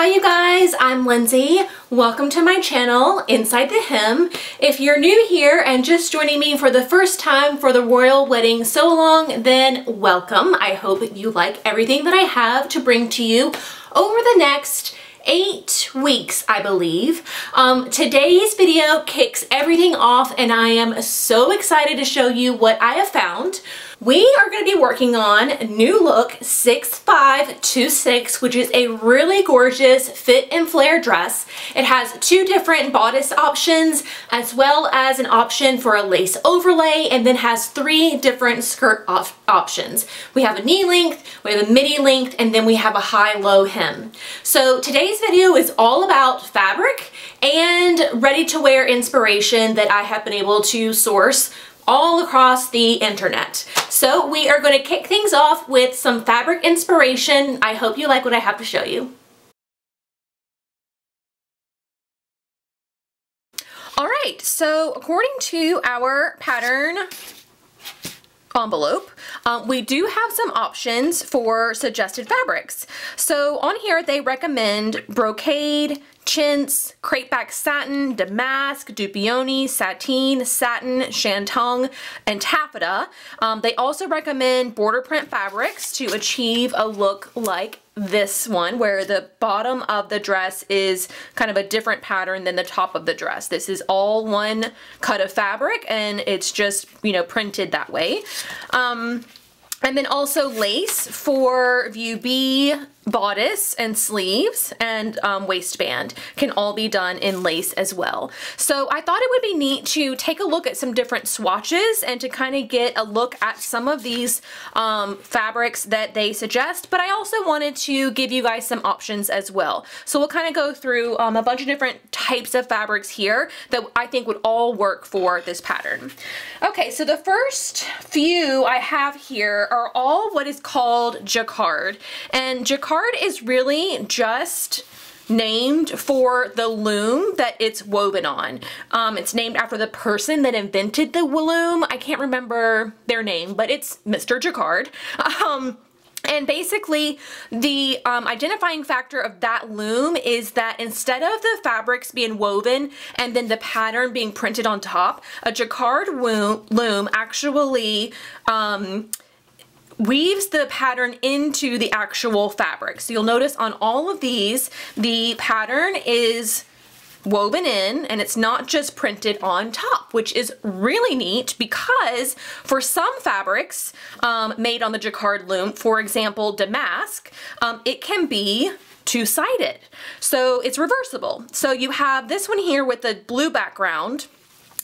Hi you guys, I'm Lindsay. Welcome to my channel, Inside the Hem. If you're new here and just joining me for the first time for the Royal Wedding Sew Along, then welcome. I hope you like everything that I have to bring to you over the next eight weeks, I believe. Um, today's video kicks everything off and I am so excited to show you what I have found. We are going to be working on New Look 6526, which is a really gorgeous fit and flare dress. It has two different bodice options, as well as an option for a lace overlay, and then has three different skirt op options. We have a knee length, we have a midi length, and then we have a high-low hem. So today's video is all about fabric and ready-to-wear inspiration that I have been able to source all across the internet. So we are going to kick things off with some fabric inspiration. I hope you like what I have to show you. All right, so according to our pattern envelope, um, we do have some options for suggested fabrics. So on here they recommend brocade, chintz, crepe back satin, damask, dupioni, sateen, satin, shantung, and taffeta. Um, they also recommend border print fabrics to achieve a look like this one where the bottom of the dress is kind of a different pattern than the top of the dress. This is all one cut of fabric and it's just, you know, printed that way. Um, and then also lace for view B, bodice and sleeves and um, waistband can all be done in lace as well. So I thought it would be neat to take a look at some different swatches and to kind of get a look at some of these um, fabrics that they suggest, but I also wanted to give you guys some options as well. So we'll kind of go through um, a bunch of different types of fabrics here that I think would all work for this pattern. Okay, so the first few I have here are all what is called jacquard. And jacquard is really just named for the loom that it's woven on. Um, it's named after the person that invented the loom. I can't remember their name, but it's Mr. Jacquard. Um, and basically, the um, identifying factor of that loom is that instead of the fabrics being woven and then the pattern being printed on top, a jacquard loom actually um, weaves the pattern into the actual fabric. So you'll notice on all of these, the pattern is woven in and it's not just printed on top, which is really neat because for some fabrics um, made on the jacquard loom, for example, damask, um, it can be two-sided. So it's reversible. So you have this one here with the blue background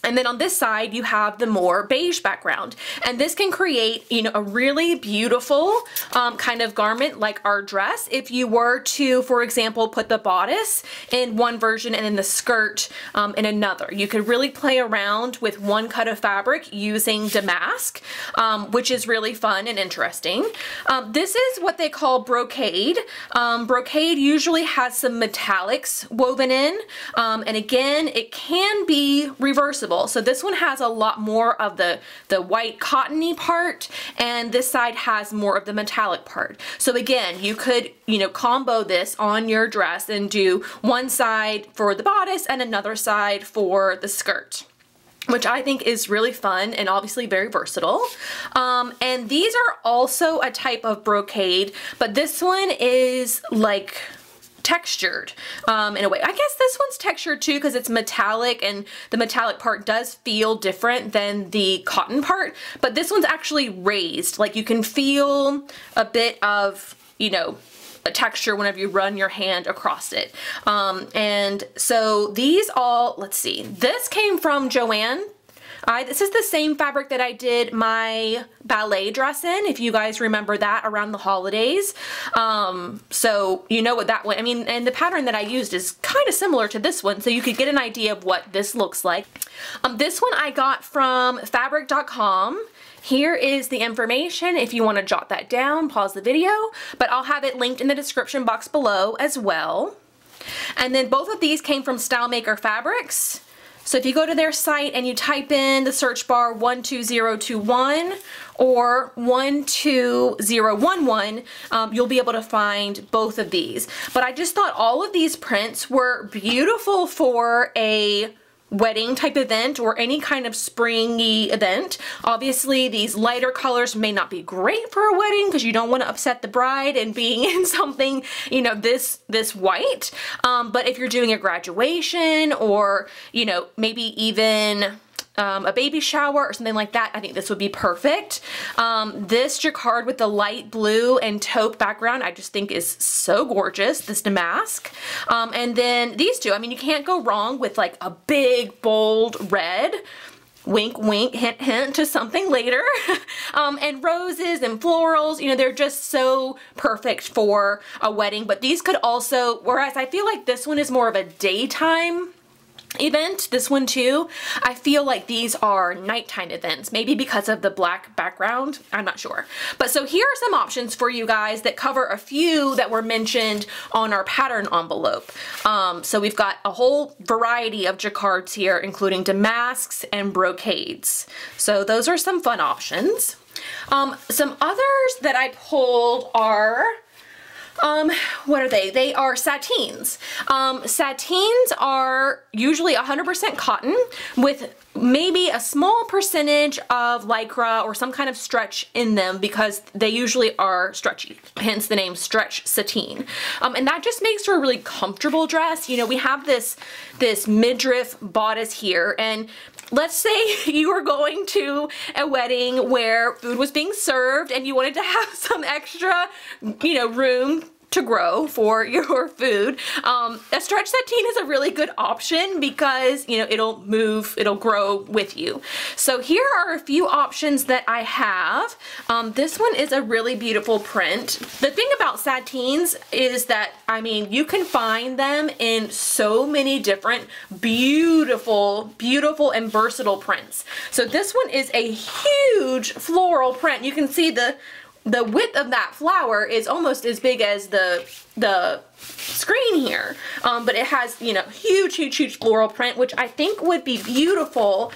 and then on this side, you have the more beige background. And this can create, you know, a really beautiful um, kind of garment like our dress. If you were to, for example, put the bodice in one version and then the skirt um, in another. You could really play around with one cut of fabric using damask, um, which is really fun and interesting. Um, this is what they call brocade. Um, brocade usually has some metallics woven in. Um, and again, it can be reversible. So this one has a lot more of the, the white cottony part and this side has more of the metallic part. So again, you could, you know, combo this on your dress and do one side for the bodice and another side for the skirt which I think is really fun and obviously very versatile. Um, and these are also a type of brocade, but this one is like textured um, in a way. I guess this one's textured too because it's metallic and the metallic part does feel different than the cotton part, but this one's actually raised. Like you can feel a bit of, you know, a texture whenever you run your hand across it. Um, and so these all, let's see, this came from Joann I, this is the same fabric that I did my ballet dress in, if you guys remember that around the holidays. Um, so you know what that one, I mean, and the pattern that I used is kind of similar to this one, so you could get an idea of what this looks like. Um, this one I got from fabric.com. Here is the information if you want to jot that down, pause the video, but I'll have it linked in the description box below as well. And then both of these came from Stylemaker Fabrics. So if you go to their site and you type in the search bar 12021 or 12011, um, you'll be able to find both of these. But I just thought all of these prints were beautiful for a wedding type event or any kind of springy event. Obviously these lighter colors may not be great for a wedding because you don't want to upset the bride and being in something, you know, this this white. Um, but if you're doing a graduation or, you know, maybe even um, a baby shower or something like that, I think this would be perfect. Um, this jacquard with the light blue and taupe background, I just think is so gorgeous, this damask. Um, and then these two, I mean, you can't go wrong with like a big, bold red wink wink hint hint to something later um, and roses and florals you know they're just so perfect for a wedding but these could also whereas I feel like this one is more of a daytime event, this one too, I feel like these are nighttime events, maybe because of the black background, I'm not sure. But so here are some options for you guys that cover a few that were mentioned on our pattern envelope. Um, so we've got a whole variety of jacquards here, including damasks and brocades. So those are some fun options. Um, some others that I pulled are um, what are they? They are sateens. Um, sateens are usually 100% cotton with maybe a small percentage of lycra or some kind of stretch in them because they usually are stretchy, hence the name stretch sateen. Um, and that just makes for a really comfortable dress. You know, we have this, this midriff bodice here and let's say you were going to a wedding where food was being served and you wanted to have some extra, you know, room to grow for your food. Um, a stretch sateen is a really good option because, you know, it'll move, it'll grow with you. So here are a few options that I have. Um, this one is a really beautiful print. The thing about sateens is that, I mean, you can find them in so many different beautiful, beautiful and versatile prints. So this one is a huge floral print. You can see the the width of that flower is almost as big as the the screen here. Um, but it has, you know, huge, huge, huge floral print, which I think would be beautiful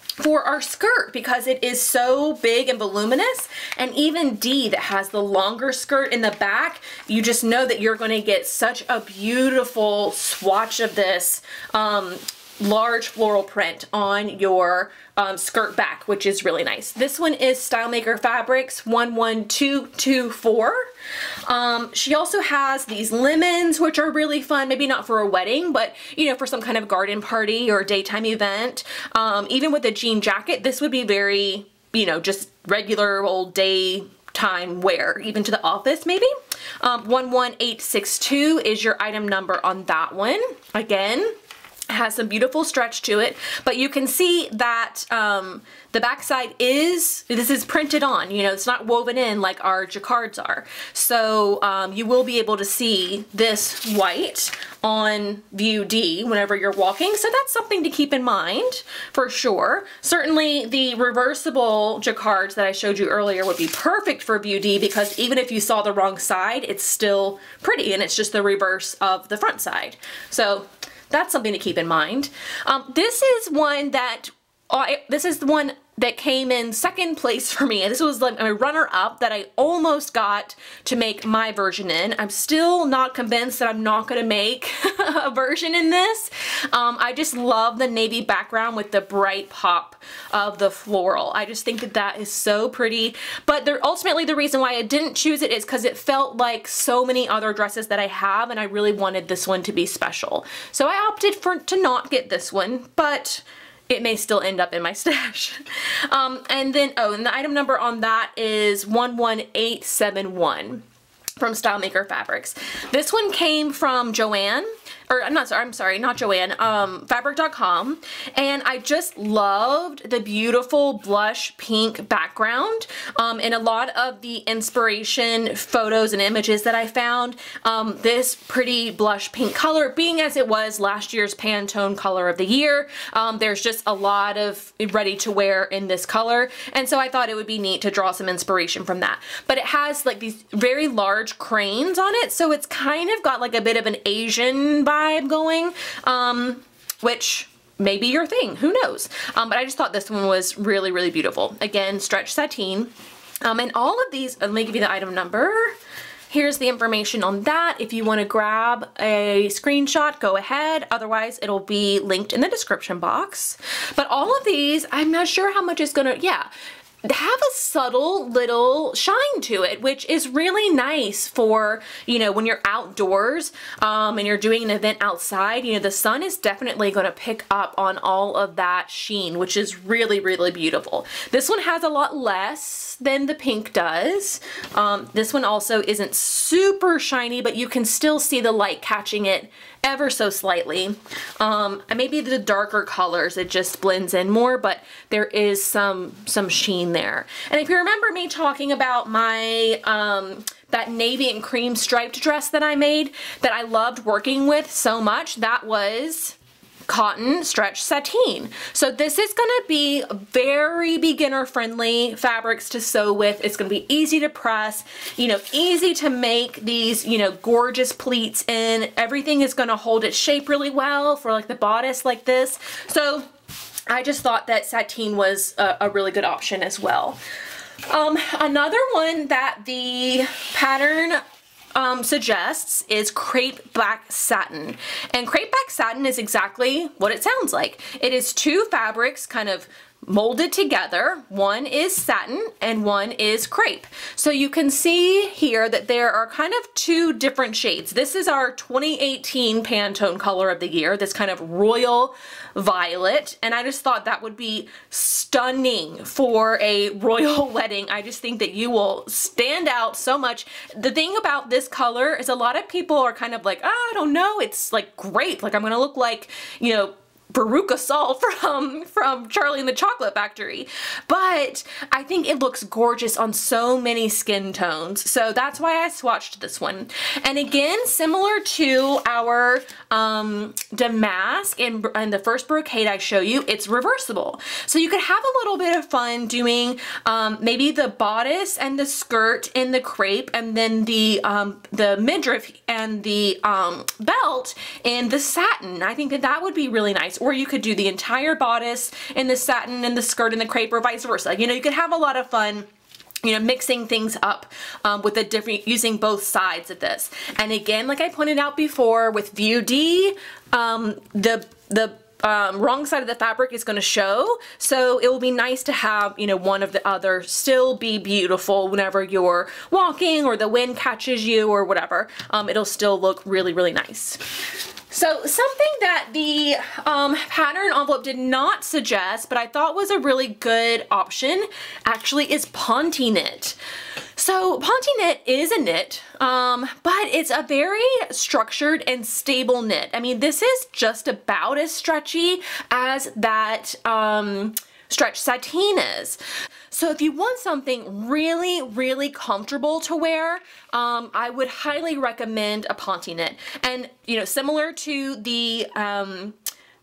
for our skirt because it is so big and voluminous and even D that has the longer skirt in the back you just know that you're going to get such a beautiful swatch of this um, large floral print on your um, skirt back, which is really nice. This one is Stylemaker Fabrics 11224. Um, she also has these lemons, which are really fun, maybe not for a wedding, but you know, for some kind of garden party or daytime event. Um, even with a jean jacket, this would be very, you know, just regular old day time wear, even to the office maybe. Um, 11862 is your item number on that one. Again, has some beautiful stretch to it, but you can see that um, the backside is, this is printed on, you know, it's not woven in like our jacquards are. So um, you will be able to see this white on view D whenever you're walking. So that's something to keep in mind for sure. Certainly the reversible jacquards that I showed you earlier would be perfect for view D because even if you saw the wrong side, it's still pretty and it's just the reverse of the front side. So that's something to keep in mind. Um, this is one that, uh, this is the one that came in second place for me. And This was like a runner-up that I almost got to make my version in. I'm still not convinced that I'm not gonna make a version in this. Um, I just love the navy background with the bright pop of the floral. I just think that that is so pretty. But there, ultimately the reason why I didn't choose it is because it felt like so many other dresses that I have and I really wanted this one to be special. So I opted for to not get this one, but it may still end up in my stash. um, and then, oh, and the item number on that is 11871 from Stylemaker Fabrics. This one came from Joann or I'm not sorry, I'm sorry, not Joann, um, fabric.com. And I just loved the beautiful blush pink background. Um, in a lot of the inspiration photos and images that I found, um, this pretty blush pink color, being as it was last year's Pantone color of the year, um, there's just a lot of ready to wear in this color. And so I thought it would be neat to draw some inspiration from that. But it has like these very large cranes on it, so it's kind of got like a bit of an Asian vibe vibe going, um, which maybe your thing, who knows? Um, but I just thought this one was really, really beautiful. Again, stretch sateen. Um, and all of these, let me give you the item number. Here's the information on that. If you want to grab a screenshot, go ahead. Otherwise, it'll be linked in the description box. But all of these, I'm not sure how much is gonna, yeah, have a subtle little shine to it, which is really nice for, you know, when you're outdoors um, and you're doing an event outside, you know, the sun is definitely going to pick up on all of that sheen, which is really, really beautiful. This one has a lot less than the pink does. Um, this one also isn't super shiny, but you can still see the light catching it ever so slightly. Um, maybe the darker colors, it just blends in more, but there is some, some sheen there. And if you remember me talking about my, um, that navy and cream striped dress that I made that I loved working with so much, that was cotton stretch sateen. So this is gonna be very beginner friendly fabrics to sew with. It's gonna be easy to press, you know, easy to make these, you know, gorgeous pleats in. Everything is gonna hold its shape really well for like the bodice like this. So I just thought that sateen was a, a really good option as well. Um, another one that the pattern um, suggests is crepe back satin. And crepe back satin is exactly what it sounds like. It is two fabrics kind of molded together. One is satin and one is crepe. So you can see here that there are kind of two different shades. This is our 2018 Pantone color of the year, this kind of royal violet. And I just thought that would be stunning for a royal wedding. I just think that you will stand out so much. The thing about this color is a lot of people are kind of like, oh, I don't know, it's like great. Like I'm gonna look like, you know, Veruca Salt from, from Charlie and the Chocolate Factory. But I think it looks gorgeous on so many skin tones. So that's why I swatched this one. And again, similar to our um, damask and, and the first brocade I show you, it's reversible. So you could have a little bit of fun doing um, maybe the bodice and the skirt in the crepe and then the, um, the midriff and the um, belt in the satin. I think that that would be really nice or you could do the entire bodice in the satin and the skirt and the crepe or vice versa. You know, you could have a lot of fun you know, mixing things up um, with the different, using both sides of this. And again, like I pointed out before with View D, um, the, the um, wrong side of the fabric is going to show. So it will be nice to have, you know, one of the other still be beautiful whenever you're walking or the wind catches you or whatever. Um, it'll still look really, really nice. So something that the um, pattern envelope did not suggest, but I thought was a really good option, actually is Ponte knit. So Ponte knit is a knit, um, but it's a very structured and stable knit. I mean, this is just about as stretchy as that um, stretch sateen. So if you want something really, really comfortable to wear, um, I would highly recommend a Ponte knit. And, you know, similar to the, um,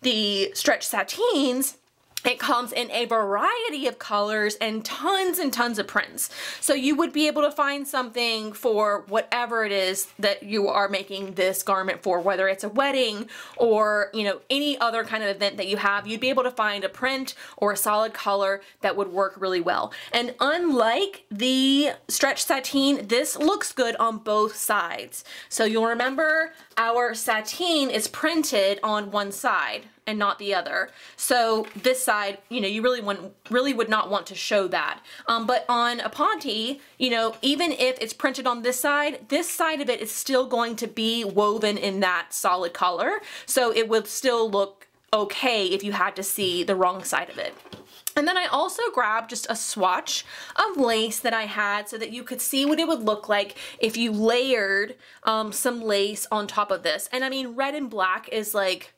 the stretch sateens, it comes in a variety of colors and tons and tons of prints. So you would be able to find something for whatever it is that you are making this garment for, whether it's a wedding or, you know, any other kind of event that you have, you'd be able to find a print or a solid color that would work really well. And unlike the stretch sateen, this looks good on both sides. So you'll remember our sateen is printed on one side and not the other. So this side, you know, you really want, really would not want to show that. Um, but on a Ponte, you know, even if it's printed on this side, this side of it is still going to be woven in that solid color. So it would still look okay if you had to see the wrong side of it. And then I also grabbed just a swatch of lace that I had so that you could see what it would look like if you layered um, some lace on top of this. And I mean, red and black is like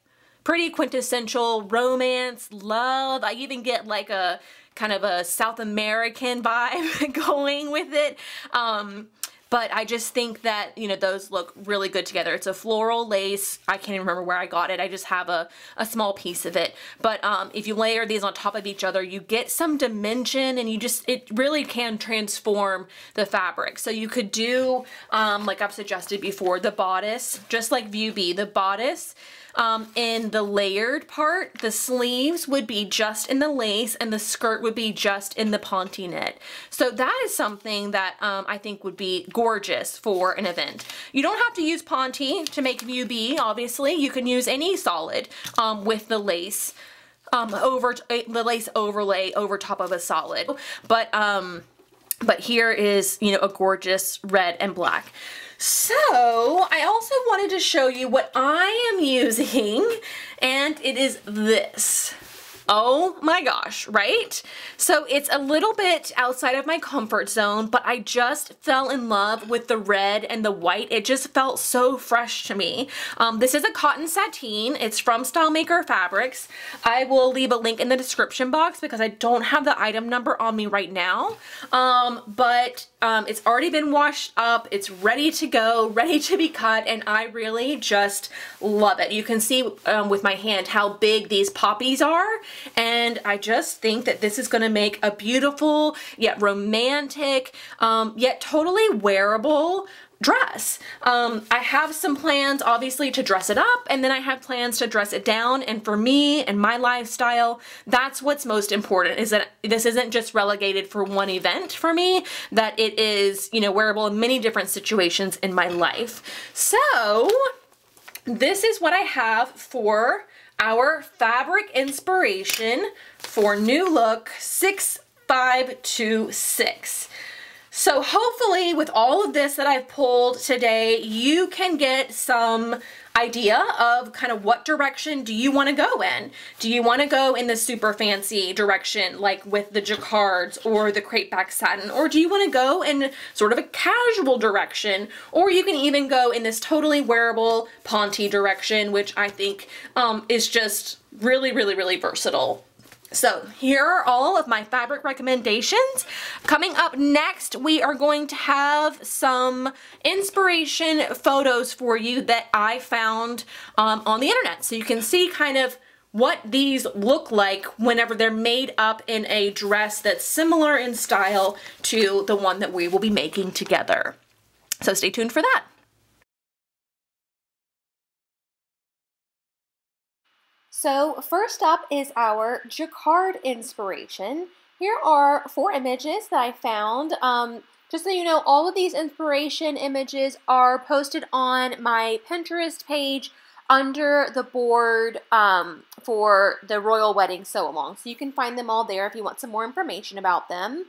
pretty quintessential romance, love. I even get like a kind of a South American vibe going with it. Um, but I just think that, you know, those look really good together. It's a floral lace. I can't even remember where I got it. I just have a, a small piece of it. But um, if you layer these on top of each other, you get some dimension and you just, it really can transform the fabric. So you could do, um, like I've suggested before, the bodice, just like View B, the bodice um, in the layered part. The sleeves would be just in the lace and the skirt would be just in the Ponte knit. So that is something that um, I think would be gorgeous for an event. You don't have to use Ponte to make View B, obviously. You can use any solid um, with the lace um, over the lace overlay over top of a solid. But um, but here is, you know, a gorgeous red and black. So I also wanted to show you what I am using and it is this. Oh my gosh, right? So it's a little bit outside of my comfort zone, but I just fell in love with the red and the white. It just felt so fresh to me. Um, this is a cotton sateen. It's from StyleMaker Fabrics. I will leave a link in the description box because I don't have the item number on me right now. Um, but um, it's already been washed up. It's ready to go, ready to be cut, and I really just love it. You can see um, with my hand how big these poppies are and I just think that this is going to make a beautiful yet romantic um, yet totally wearable dress. Um, I have some plans obviously to dress it up and then I have plans to dress it down and for me and my lifestyle that's what's most important is that this isn't just relegated for one event for me that it is you know wearable in many different situations in my life. So this is what I have for our fabric inspiration for New Look 6526. So hopefully with all of this that I've pulled today, you can get some idea of kind of what direction do you want to go in. Do you want to go in the super fancy direction like with the jacquards or the crepe back satin? Or do you want to go in sort of a casual direction? Or you can even go in this totally wearable Ponte direction which I think um, is just really really really versatile so here are all of my fabric recommendations. Coming up next, we are going to have some inspiration photos for you that I found um, on the internet. So you can see kind of what these look like whenever they're made up in a dress that's similar in style to the one that we will be making together. So stay tuned for that. So first up is our jacquard inspiration. Here are four images that I found. Um, just so you know, all of these inspiration images are posted on my Pinterest page under the board um, for the Royal Wedding Sew Along. So you can find them all there if you want some more information about them.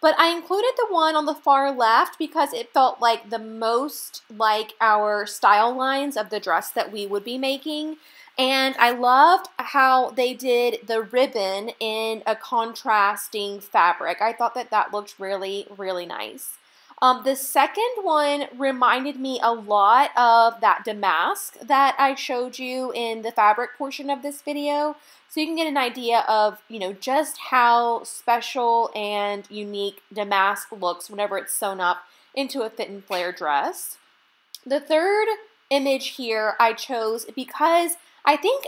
But I included the one on the far left because it felt like the most like our style lines of the dress that we would be making. And I loved how they did the ribbon in a contrasting fabric. I thought that that looked really, really nice. Um, the second one reminded me a lot of that damask that I showed you in the fabric portion of this video. So you can get an idea of, you know, just how special and unique damask looks whenever it's sewn up into a fit and flare dress. The third image here I chose because I think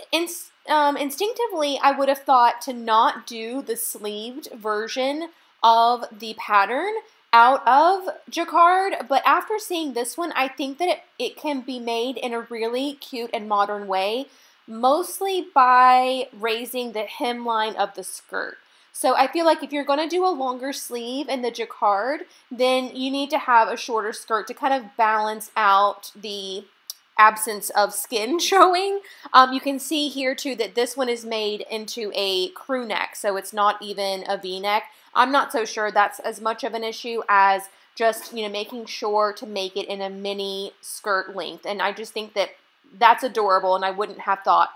um, instinctively I would have thought to not do the sleeved version of the pattern out of jacquard, but after seeing this one, I think that it, it can be made in a really cute and modern way, mostly by raising the hemline of the skirt. So I feel like if you're going to do a longer sleeve in the jacquard, then you need to have a shorter skirt to kind of balance out the absence of skin showing. Um, you can see here too that this one is made into a crew neck, so it's not even a v-neck. I'm not so sure that's as much of an issue as just, you know, making sure to make it in a mini skirt length. And I just think that that's adorable and I wouldn't have thought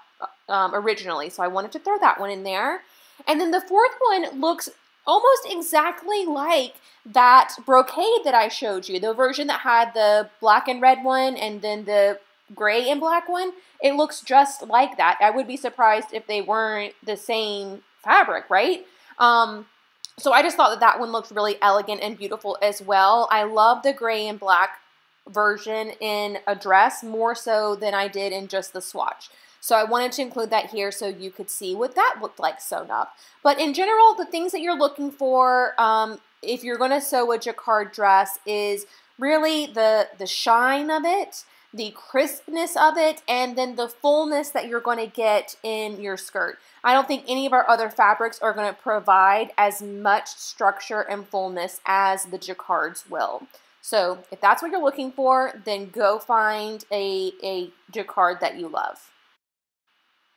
um, originally. So I wanted to throw that one in there. And then the fourth one looks almost exactly like that brocade that I showed you, the version that had the black and red one and then the gray and black one, it looks just like that. I would be surprised if they weren't the same fabric, right? Um, so I just thought that that one looked really elegant and beautiful as well. I love the gray and black version in a dress more so than I did in just the swatch. So I wanted to include that here so you could see what that looked like sewn up. But in general, the things that you're looking for um, if you're going to sew a jacquard dress is really the, the shine of it, the crispness of it, and then the fullness that you're going to get in your skirt. I don't think any of our other fabrics are going to provide as much structure and fullness as the jacquards will. So if that's what you're looking for, then go find a, a jacquard that you love.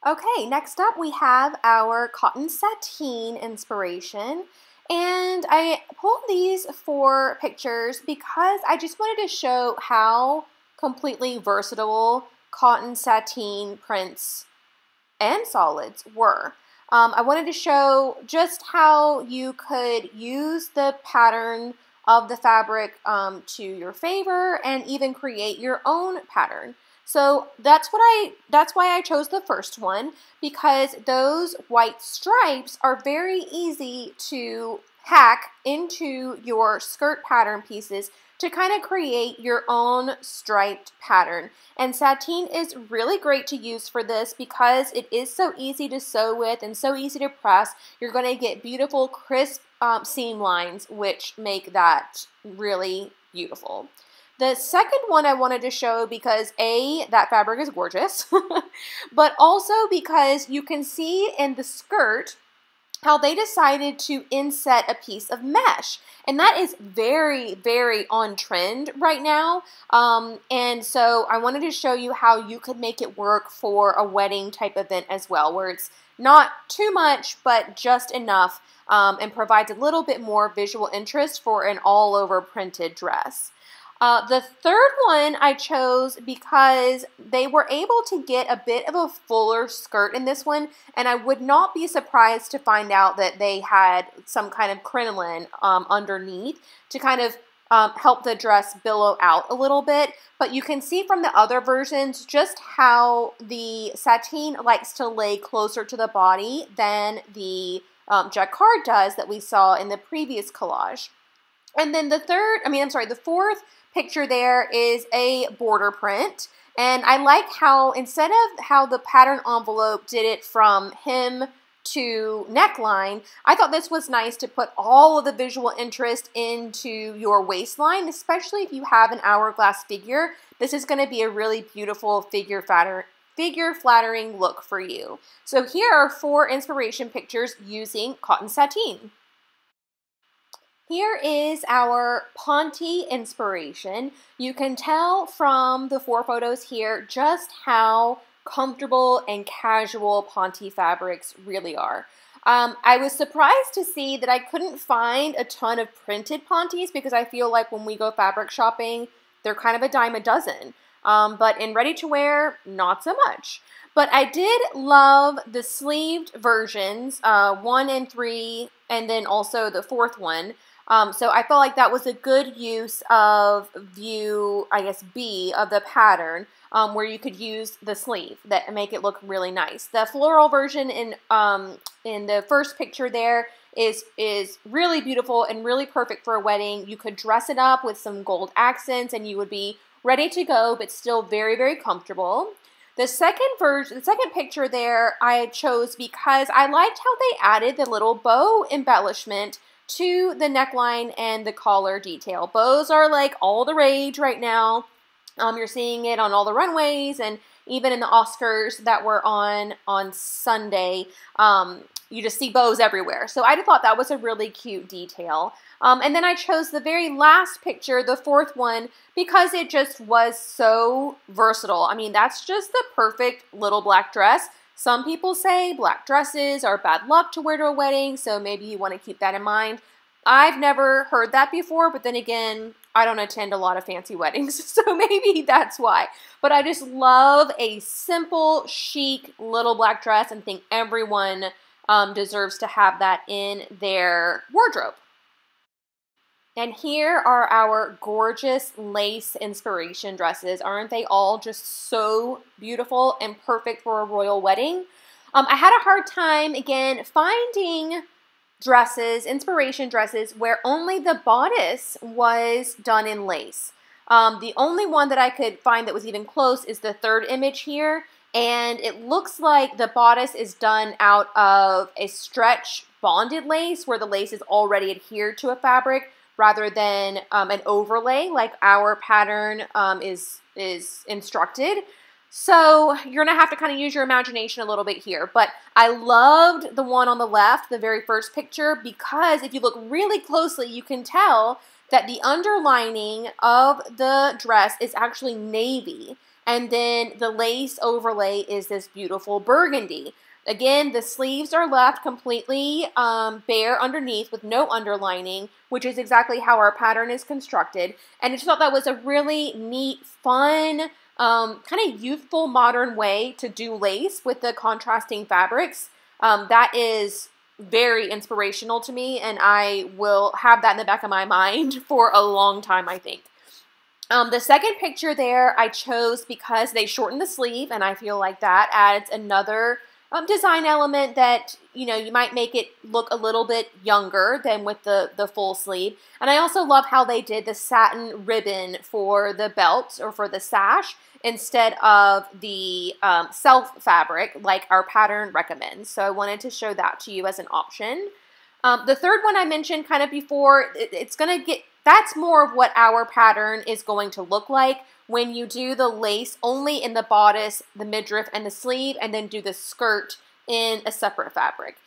Okay, next up we have our cotton sateen inspiration. And I pulled these four pictures because I just wanted to show how completely versatile cotton sateen prints and solids were. Um, I wanted to show just how you could use the pattern of the fabric um, to your favor and even create your own pattern. So that's what I that's why I chose the first one because those white stripes are very easy to hack into your skirt pattern pieces to kind of create your own striped pattern. And sateen is really great to use for this because it is so easy to sew with and so easy to press. You're going to get beautiful crisp um, seam lines which make that really beautiful. The second one I wanted to show because A, that fabric is gorgeous, but also because you can see in the skirt how they decided to inset a piece of mesh. And that is very, very on trend right now. Um, and so I wanted to show you how you could make it work for a wedding type event as well, where it's not too much, but just enough um, and provides a little bit more visual interest for an all over printed dress. Uh, the third one I chose because they were able to get a bit of a fuller skirt in this one, and I would not be surprised to find out that they had some kind of crinoline um, underneath to kind of um, help the dress billow out a little bit. But you can see from the other versions just how the sateen likes to lay closer to the body than the um, jacquard does that we saw in the previous collage. And then the third, I mean, I'm sorry, the fourth picture there is a border print. And I like how instead of how the pattern envelope did it from hem to neckline, I thought this was nice to put all of the visual interest into your waistline, especially if you have an hourglass figure. This is going to be a really beautiful figure figure flattering look for you. So here are four inspiration pictures using cotton sateen. Here is our Ponte inspiration. You can tell from the four photos here just how comfortable and casual Ponte fabrics really are. Um, I was surprised to see that I couldn't find a ton of printed Pontes because I feel like when we go fabric shopping, they're kind of a dime a dozen. Um, but in ready to wear, not so much. But I did love the sleeved versions, uh, one and three, and then also the fourth one. Um, so I felt like that was a good use of view, I guess, B of the pattern, um, where you could use the sleeve that make it look really nice. The floral version in um, in the first picture there is is really beautiful and really perfect for a wedding. You could dress it up with some gold accents, and you would be ready to go, but still very very comfortable. The second version, the second picture there, I chose because I liked how they added the little bow embellishment to the neckline and the collar detail. Bows are like all the rage right now. Um, you're seeing it on all the runways and even in the Oscars that were on on Sunday. Um, you just see bows everywhere. So I thought that was a really cute detail. Um, and then I chose the very last picture, the fourth one, because it just was so versatile. I mean, that's just the perfect little black dress. Some people say black dresses are bad luck to wear to a wedding, so maybe you want to keep that in mind. I've never heard that before, but then again, I don't attend a lot of fancy weddings, so maybe that's why. But I just love a simple, chic little black dress and think everyone um, deserves to have that in their wardrobe. And here are our gorgeous lace inspiration dresses. Aren't they all just so beautiful and perfect for a royal wedding? Um, I had a hard time, again, finding dresses, inspiration dresses, where only the bodice was done in lace. Um, the only one that I could find that was even close is the third image here. And it looks like the bodice is done out of a stretch bonded lace where the lace is already adhered to a fabric rather than um, an overlay like our pattern um, is, is instructed. So you're going to have to kind of use your imagination a little bit here. But I loved the one on the left, the very first picture, because if you look really closely, you can tell that the underlining of the dress is actually navy. And then the lace overlay is this beautiful burgundy. Again, the sleeves are left completely um, bare underneath with no underlining, which is exactly how our pattern is constructed. And I just thought that was a really neat, fun, um, kind of youthful, modern way to do lace with the contrasting fabrics. Um, that is very inspirational to me, and I will have that in the back of my mind for a long time, I think. Um, the second picture there I chose because they shortened the sleeve, and I feel like that adds another um, design element that you know you might make it look a little bit younger than with the the full sleeve. And i also love how they did the satin ribbon for the belt or for the sash instead of the um, self fabric like our pattern recommends. So i wanted to show that to you as an option. Um, the third one i mentioned kind of before it, it's going to get that's more of what our pattern is going to look like when you do the lace only in the bodice, the midriff, and the sleeve, and then do the skirt in a separate fabric.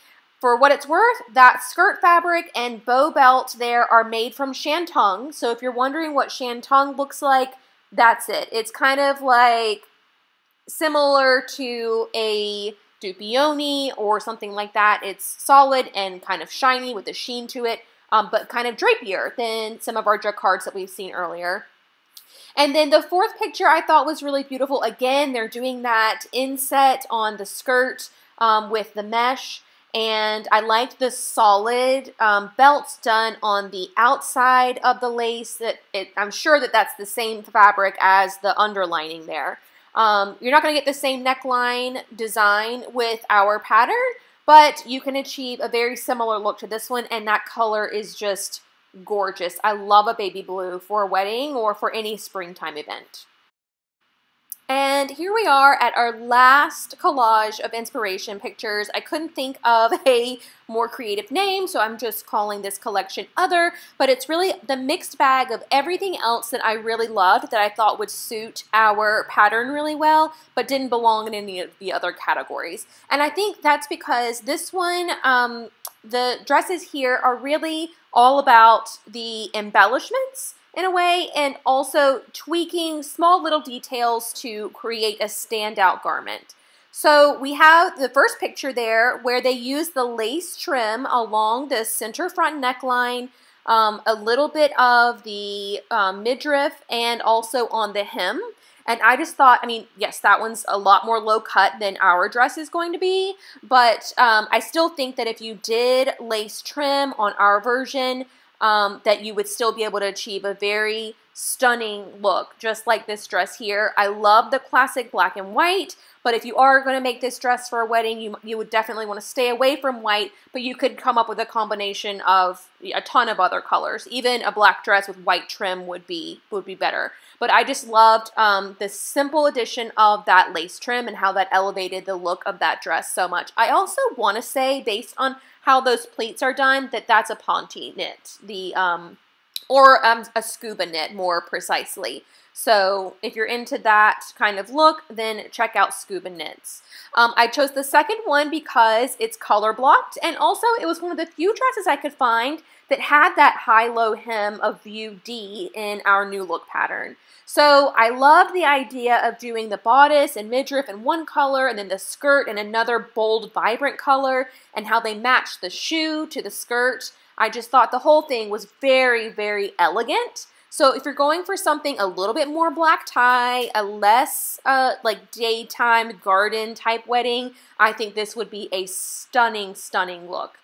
For what it's worth, that skirt fabric and bow belt there are made from shantung. So if you're wondering what shantung looks like, that's it. It's kind of like similar to a Dupioni or something like that. It's solid and kind of shiny with a sheen to it, um, but kind of drapier than some of our jacquards that we've seen earlier. And then the fourth picture I thought was really beautiful. Again, they're doing that inset on the skirt um, with the mesh. And I liked the solid um, belts done on the outside of the lace. That it, I'm sure that that's the same fabric as the underlining there. Um, you're not going to get the same neckline design with our pattern, but you can achieve a very similar look to this one, and that color is just gorgeous. I love a baby blue for a wedding or for any springtime event. And here we are at our last collage of inspiration pictures. I couldn't think of a more creative name, so I'm just calling this collection Other, but it's really the mixed bag of everything else that I really loved that I thought would suit our pattern really well, but didn't belong in any of the other categories. And I think that's because this one, um, the dresses here are really all about the embellishments in a way and also tweaking small little details to create a standout garment. So we have the first picture there where they use the lace trim along the center front neckline, um, a little bit of the um, midriff, and also on the hem. And I just thought, I mean, yes, that one's a lot more low cut than our dress is going to be, but um, I still think that if you did lace trim on our version, um, that you would still be able to achieve a very stunning look, just like this dress here. I love the classic black and white, but if you are going to make this dress for a wedding, you, you would definitely want to stay away from white, but you could come up with a combination of a ton of other colors. Even a black dress with white trim would be would be better. But I just loved um, the simple addition of that lace trim and how that elevated the look of that dress so much. I also want to say, based on how those pleats are done, that that's a Ponte knit. The um, or um, a scuba knit more precisely. So if you're into that kind of look, then check out Scuba Knits. Um, I chose the second one because it's color blocked and also it was one of the few dresses I could find that had that high-low hem of view D in our new look pattern. So I love the idea of doing the bodice and midriff in one color and then the skirt in another bold, vibrant color and how they match the shoe to the skirt. I just thought the whole thing was very, very elegant. So if you're going for something a little bit more black tie, a less uh, like daytime garden type wedding, I think this would be a stunning, stunning look.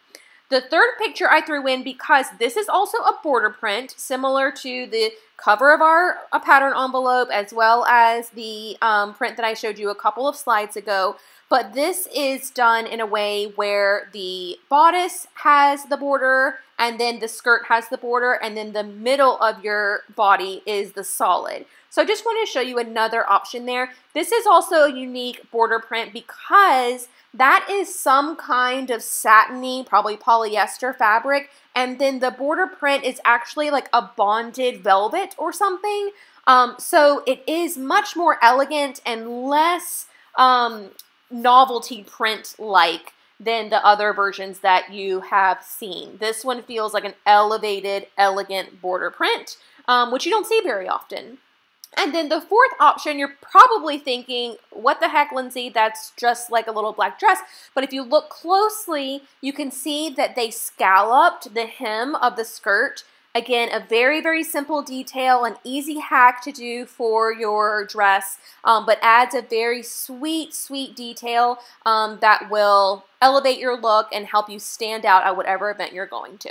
The third picture I threw in because this is also a border print, similar to the cover of our a pattern envelope as well as the um, print that I showed you a couple of slides ago. But this is done in a way where the bodice has the border and then the skirt has the border and then the middle of your body is the solid. So I just want to show you another option there. This is also a unique border print because that is some kind of satiny, probably polyester fabric, and then the border print is actually like a bonded velvet or something. Um, so it is much more elegant and less um, novelty print-like than the other versions that you have seen. This one feels like an elevated, elegant border print, um, which you don't see very often. And then the fourth option, you're probably thinking, what the heck, Lindsay? That's just like a little black dress. But if you look closely, you can see that they scalloped the hem of the skirt. Again, a very, very simple detail, an easy hack to do for your dress, um, but adds a very sweet, sweet detail um, that will elevate your look and help you stand out at whatever event you're going to.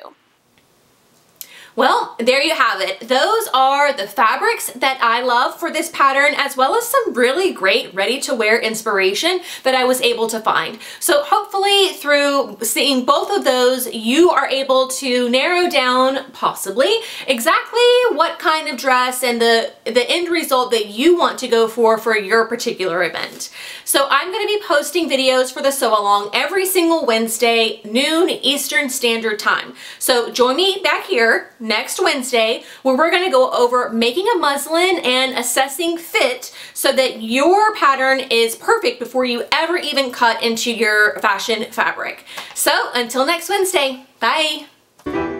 Well, there you have it. Those are the fabrics that I love for this pattern as well as some really great ready-to-wear inspiration that I was able to find. So hopefully through seeing both of those, you are able to narrow down possibly exactly what kind of dress and the, the end result that you want to go for for your particular event. So I'm going to be posting videos for the sew along every single Wednesday, noon Eastern Standard Time. So join me back here next Wednesday where we're going to go over making a muslin and assessing fit so that your pattern is perfect before you ever even cut into your fashion fabric. So until next Wednesday, bye!